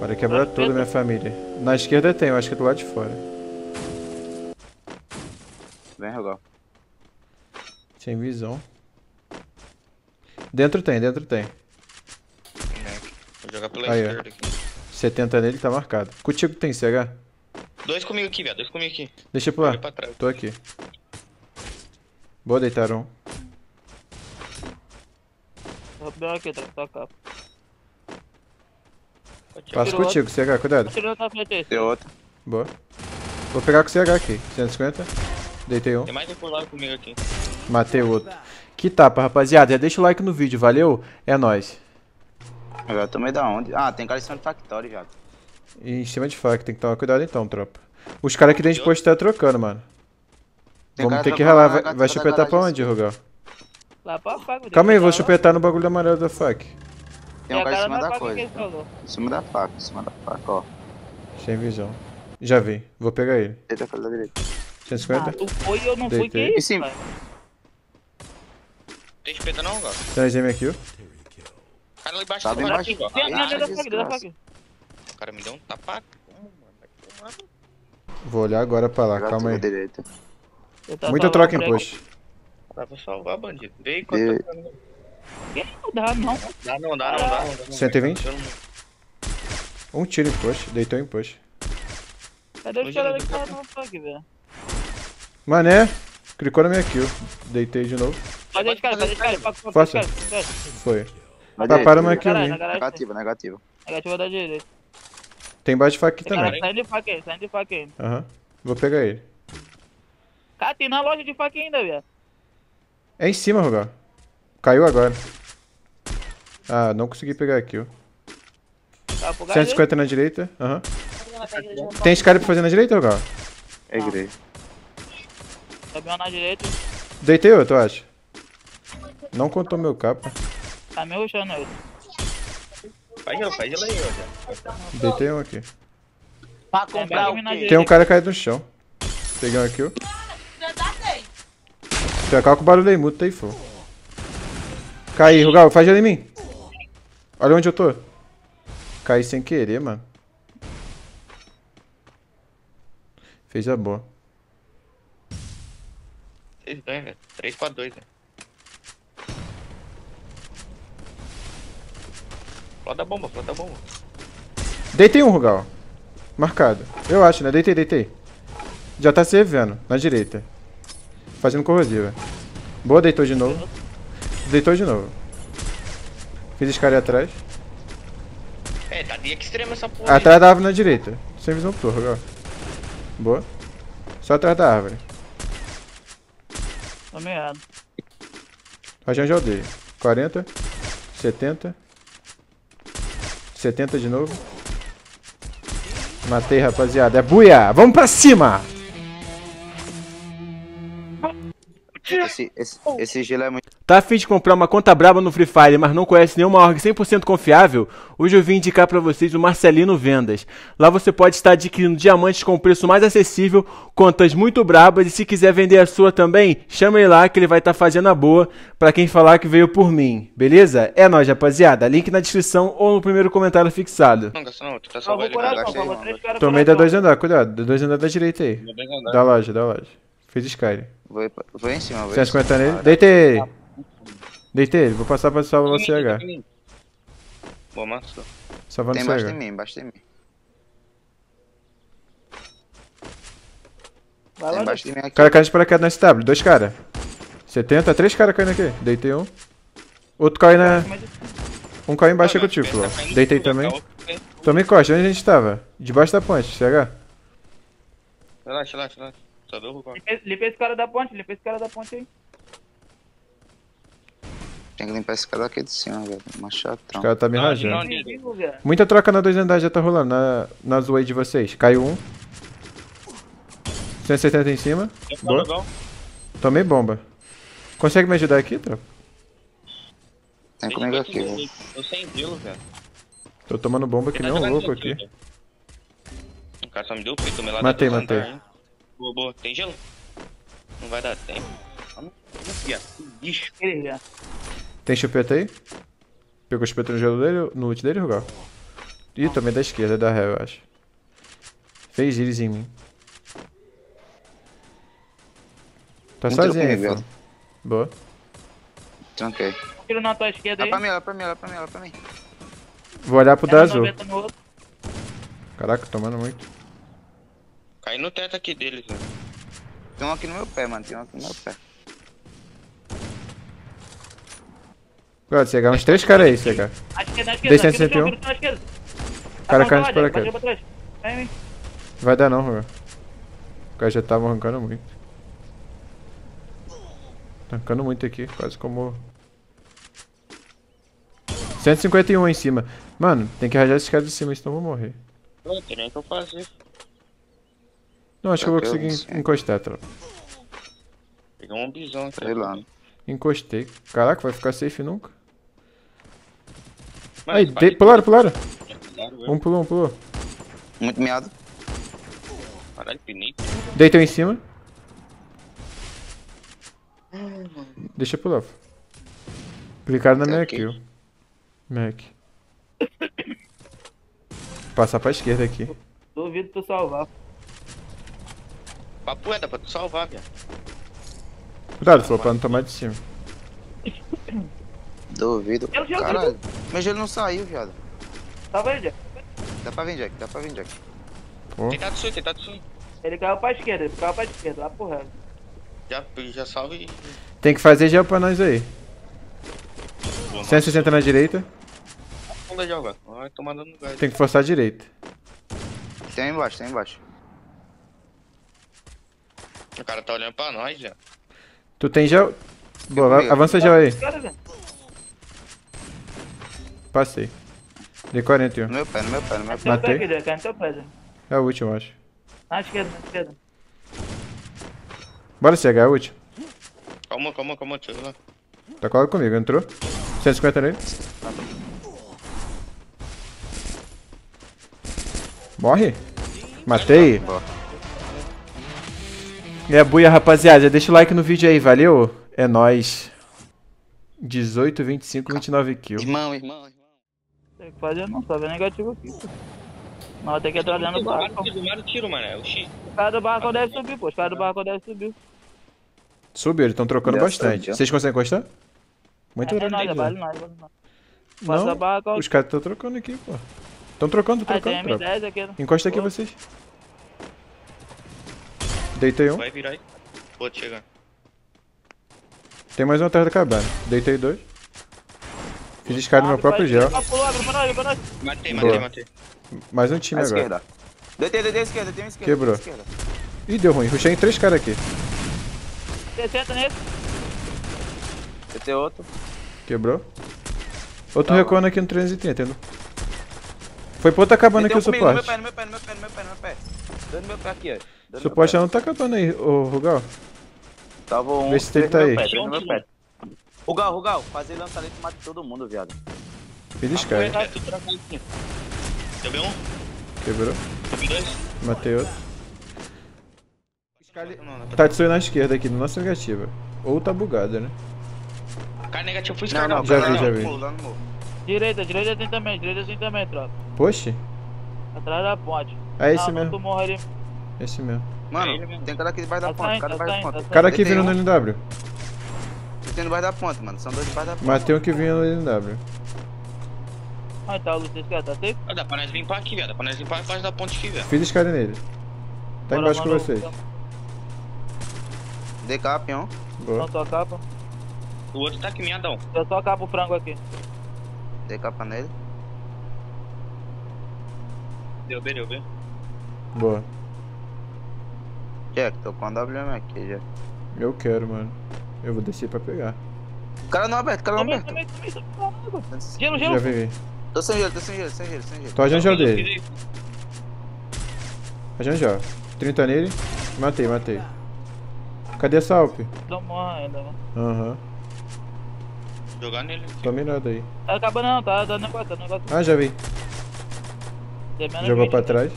Para quebrar toda a minha família. Na esquerda tem, eu acho que é do lado de fora. Vem, Rogal. Sem visão. Dentro tem, dentro tem. Vou jogar pela Aí, ó. esquerda aqui. 70 nele tá marcado. Contigo tem CH? Dois comigo aqui, viado. Dois comigo aqui. Deixa eu pular. Olha pra trás. Tô aqui. Boa, deitaram. Vou pegar aqui, tá tá cá. Passa contigo, CH, cuidado. Tirou na frente aí. Tem outro. Boa. Vou pegar com o CH aqui. 150. Deitei um. Tem mais um por lá comigo aqui. Matei o outro. Que tapa, rapaziada. Já deixa o like no vídeo, valeu? É nóis. Agora também da onde? Ah, tem cara em cima de Factory, já. E em cima de faca, tem que tomar cuidado então, tropa. Os caras aqui dentro de posto tá trocando, mano. Tem Vamos ter que ralar. Vai, vai chupetar pra onde, Rugal? Lá pra faca. Calma aí, vou chupetar. no bagulho amarelo da faca. Tem um cara em cima da coisa. Em cima da faca, em cima da faca, ó. Sem visão. Já vi. Vou pegar ele. Eita, cara da direita. 150. Ah, tu foi e eu não fui, que Deitei. isso? Em cima. cara? Tem espeta não, Gal? Tem uma kill. Cara lá embaixo Tá tá bem aqui, ó. Tem dentro da faca, da faca. O cara me deu um tapa. Vou olhar agora pra lá, calma aí. direita. Muita troca em push. Dá pra salvar, bandido. Vem E-. Que Não dá, não. Dá não, dá não, dá não. dá não. 120? Eu não- Um tiro em push. Deitou em push. Cadê caras eu que tá no fuck, velho? Mané. Clicou na minha kill. Deitei de novo. Fazer os caras, fazer os caras, Faça. Foi. Tá, uma direita. kill minha. na garagem. Negativa, negativa. Negativa da direita. Tem baixo de faca aqui cara também. saindo de faca aí, saindo de faca aí. Aham. Vou pegar ele. Cara, tem na loja de faca ainda, velho. É em cima, Rugal. Caiu agora. Ah, não consegui pegar a kill. Tá pro gás aí? 150 na direita. Aham. Tem Skype pra fazer na direita, Rugal? É igreja. Sobe um na direita, Deitei outro, eu acho. Não contou meu capa. tá me rushando aí. Faz gelo, faz gelo aí, ó. Deitei um aqui. Pra Tem comprar o quê? direita. Tem um cara caído no chão. Peguei um kill. Pegar com o barulho aí, muta aí, fogo. Caí, Rugal, faz gelo em mim. Olha onde eu tô. Caí sem querer, mano. Fez a boa. Vocês ganham, velho. 3 pra 2, velho. Flota a bomba, flota a bomba. Deitei um, Rugal. Marcado. Eu acho, né? Deitei, deitei. Já tá se revendo, na direita. Fazendo corrosiva. Boa, deitou de novo. Deitou de novo. Fiz esse cara aí atrás. É, tá de extremo essa porra. aí. Atrás da árvore na direita. Sem visão tua, Rugal. Boa. Só atrás da árvore. Tô meado. Região de aldeia. 40. 70. 70 de novo. Matei, rapaziada. É buia! Vamos pra cima! Esse, esse, esse gelo é muito. Tá afim de comprar uma conta braba no Free Fire, mas não conhece nenhuma org 100% confiável? Hoje eu vim indicar pra vocês o Marcelino Vendas. Lá você pode estar adquirindo diamantes com preço mais acessível, contas muito brabas e se quiser vender a sua também, chama ele lá que ele vai estar fazendo a boa pra quem falar que veio por mim, beleza? É nóis, rapaziada. Link na descrição ou no primeiro comentário fixado. Não, gasta não, tu tá salvando ele. Tomei da dois andar, cuidado, da dois andar da direita aí. Da loja, da loja. Fiz Skyrim. Vou, vou em cima, vou em 150 cima. nele. Deitei. Deitei ele, vou passar pra salvar o CH. Boa, massa. Salvando Tem embaixo de mim, embaixo de mim. Vai Tem lá, embaixo de mim aqui. Cara caindo de paraquedas na SW, dois caras. 70, três caras caindo aqui. Deitei um. Outro caiu na. Um caiu embaixo aqui contigo, Flo. Deitei também. Tomei costa, onde a gente tava? Debaixo da ponte, CH. Relaxa, relaxa, relaxa. Só deu o rugão. Limpa- Limpa esse cara da ponte, limpa esse cara da ponte aí. Tem que limpar esse cara aqui de cima, velho. Machatão. O cara tá me rajando. Muita troca na dois andares já tá rolando, na, na zoe de vocês. Caiu um. 170 em cima. Boa. Tomei bomba. Consegue me ajudar aqui, tropa? Tem comigo aqui, velho. Tô sem gelo, velho. Tô tomando bomba que nem um louco aqui. O cara só me deu o peito, tomei lá Matei, do matei. andar, hein. Boa, boa. Tem gelo? Não vai dar tempo. Vamos, vamos, viado. Bicho. Ele já. Tem chupeta aí? Pegou chupeta no gelo dele, no ult dele, Rugal? Ih, tomei da esquerda, da ré, eu acho. Fez eles em mim. Tá sozinho aí, comigo. Boa. Tranquei. Tiro na tua esquerda Olha aí. pra mim, olha pra mim, olha pra mim, olha pra mim. Vou olhar pro da azul. 90 no outro. Caraca, tomando muito. Cai no teto aqui deles, né? Tem um aqui no meu pé, mano. Tem um aqui no meu pé. Pode chegar uns três caras aí, chegar. À esquerda, à Desce esquerda. em 161. Aqui no chão, aqui no chão, à esquerda. Cara Tá caindo bom, de vai, dar não, Rô. O cara já tava arrancando muito. Tá arrancando muito aqui, quase como. 151 em cima. Mano, tem que rajar esses caras de cima, senão eu vou morrer. Não tem nem o que eu fazer. Não, acho que eu vou Tá, eu conseguir encostar, tropa. Pegar um bisão aqui. Sei lá. Encostei. Caraca, vai ficar safe nunca. Mano, Aí, de... pularam, pularam. Velho. Um pulou, um pulou. Muito miado. Caralho, pinico. Deitou em cima. Deixa eu pular. Clicaram na minha aqui. kill. Mac. Passar pra esquerda aqui. Duvido tu salvar. Papo é, dá pra tu salvar, viado. Cuidado, Flo, pra não tomar de cima. Duvido. Eu já- Caralho. Meu gelo não saiu, viado. Tá vendo? Dá pra vir, Jack. Dá pra vir, Jack. Pô. Tentar de sul, tentar de sul. Ele caiu pra esquerda, ele caiu pra esquerda, lá pro resto. Já, já salve. Tem que fazer gel pra nós aí. Boa, 160 na direita. Funda joga. Vai tomar dano. Tem que forçar a direita. Tem aí embaixo, tem embaixo. O cara tá olhando pra nós, já. Tu tem gel? Boa, avança gel aí. Cara. Passei. Dei 41. No meu pé, no meu pé, no meu pé. Matei. aqui, Jack, é no teu pé. É o último, eu acho. Na esquerda, na esquerda. Bora chegar, é o último. Calma, calma, calma, lá. Tá colado comigo, entrou. 150 nele. Morre. Matei. É buia, rapaziada. Deixa o like no vídeo aí, valeu? É nóis. 18, 25, 29 kills. Irmão, irmão, irmão. Tem que fazer não, só vê negativo aqui. pô. Nós tem que entrar dentro do barco. Tomaram tiro, mano. É o X. Os caras do barco deve subir, pô. Os caras do barco deve subir. Subiu, eles estão trocando bastante. Vocês conseguem encostar? Muito É grande. né? vale nós, vale nós. Não, barco, os caras estão trocando aqui, pô. Estão trocando, Aí tem trocando, tropa. M10 aqui. né? Encosta aqui Pô. vocês. Deitei um. Vai virar aí. Pode chegar. Tem mais um atrás da cabana. Deitei dois. Fiz escada no meu próprio gel. Matei, matei, matei. Mais um time agora. esquerda. Deitei, deitei, esquerda, tem esquerda. Quebrou. Ih, deu ruim. Ruxei em três caras aqui. 60 nesse. Deitei outro. Quebrou. Outro Tá recuando aqui no 330, entendeu? Foi pra outra cabana aqui o comigo, no meu suporte. pé, no meu pé, no meu pé, no meu pé, no meu pé. No meu pé aqui, ó. Suporte não tá acabando aí, ô Rugal. Tava um. Vê se ele tá aí. Rugal, Rugal, fazer lançamento e mata todo mundo, viado. É, trocado aqui. Subiu um, Quebrou. dois. Matei outro. Não, não, Tá de sonho na esquerda aqui, no nosso negativa. Ou tá bugada, né? Cara negativo, Não, escada. não, Já vi, já vi. Direita, direita tem também, direita tem também, tropa. Poxa, Atrás da ponte. é esse não, mesmo. Esse mesmo. Mano, mesmo. tem cara aqui debaixo da Tá ponte, cara tá debaixo da ponte. tá Cara aqui vindo no um. NW. Tem debaixo da ponte, mano. São dois debaixo da ponte. Matei um que vinha no NW. Aí tá o Lucius, cara, tá safe? Ah, dá pra nós limpar aqui, viado. Dá pra nós limpar embaixo da ponte aqui, velho. Fiz escada nele. Tá Bora, embaixo com mano. vocês. DK, peão. Boa. Não só capa. O outro tá aqui, miadão. Eu só capa o frango aqui. DK pra nele. Deu bem, deu bem. Boa. Jack, tô com a WM aqui, já. Eu quero, mano. Eu vou descer pra pegar. Cara não aberto, cara não Também, aberto. também, também, também. Gelo, Já gelo. vi. Tô sem gelo, tô sem gelo, sem gelo, sem gelo. Tô ajando gel Fiz dele. aí. Ajando gel. 30 nele. Matei, matei. Cadê essa Alp? Não morre ainda, né? Aham. Jogar nele. Tô mirado aí. Tá acabando não, tá dando negócio, tá negócio. Ah, já vi. Jogou 20, pra trás.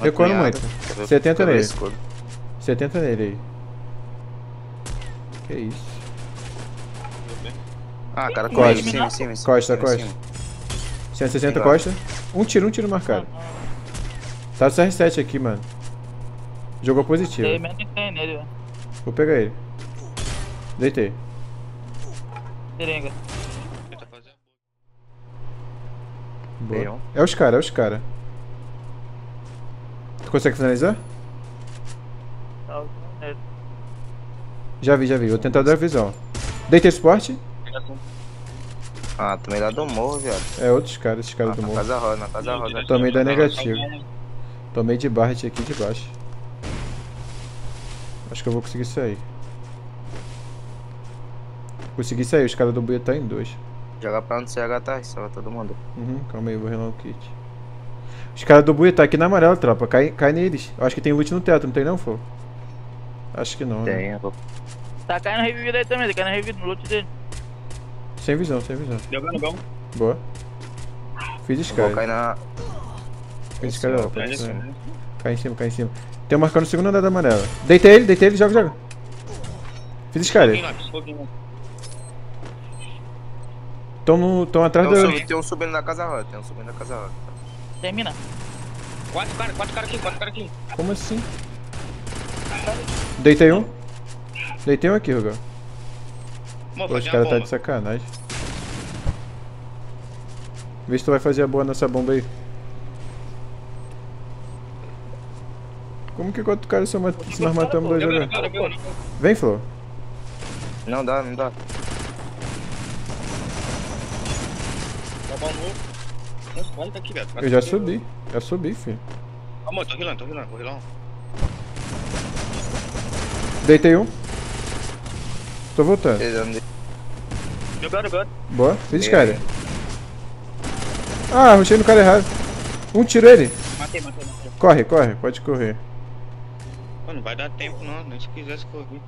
Recuando muito. Quebrou- 70 quebrou nele. escudo. 70 nele aí. Que isso. Deu bem. Ah, cara, Costa. corre em cima, em cima, em cima. Costa, costa. cima. 160 Legal. costa. Um tiro, um tiro marcado. Tá no CR7 aqui, mano. Jogou positivo. Nele, velho. Vou pegar ele. Deitei. Seringa. Boa. É os caras, é os caras. Tu consegue finalizar? Tá. Já vi, já vi. Vou tentar dar visão. Deitei suporte. Ah, tomei lá do morro, viado. É outros caras, esses caras Ah, do na morro. casa rosa, na casa rosa. Também dá negativo. Tomei de Barret aqui de baixo. Acho que eu vou conseguir sair. Consegui sair, os caras do buia tá em dois. Joga pra onde CH tá, salva todo mundo. Uhum, calma aí, vou relar o kit. Os caras do buia tá aqui na amarela, tropa. Cai, cai neles. Eu acho que tem loot no teto, não tem não, Fô? Acho que não, né? Tem, eu vou Tá caindo revivido aí também, tá caindo revivido no loot dele. Sem visão, sem visão. Jogando bom. Boa. Fiz vou Sky. cair na. Fiz Sky vou né? Cai em cima, cai em cima. Tem um marcando o segundo andar da amarela. Deitei ele, deitei ele, joga, joga. Fiz Sky. Foguinho lá, foguinho lá. Tão, no, tão atrás Tem um, da. tem um subindo na casa rosa, tem um subindo na casa rosa. Termina. Quatro caras, quatro caras aqui, quatro caras aqui. Como assim? Deitei um. Deitei um aqui, Rugão. Mano, Pô, Os caras tá de sacanagem. Vê se tu vai fazer a boa nessa bomba aí. Como que quatro caras mat se nós matamos dois jogando. Vem, Flo. Não dá, não dá. Tá. Eu já subi. Já subi, filho. Amor, tô rilando, tô rilando, vou rilar um. Deitei um. Tô voltando. Boa. Fiz cara. Ah, rushei no cara errado. Um tiro ele. Matei, matei, matei. Corre, corre. Pode correr. Mano, não vai dar tempo não, nem se quisesse correr.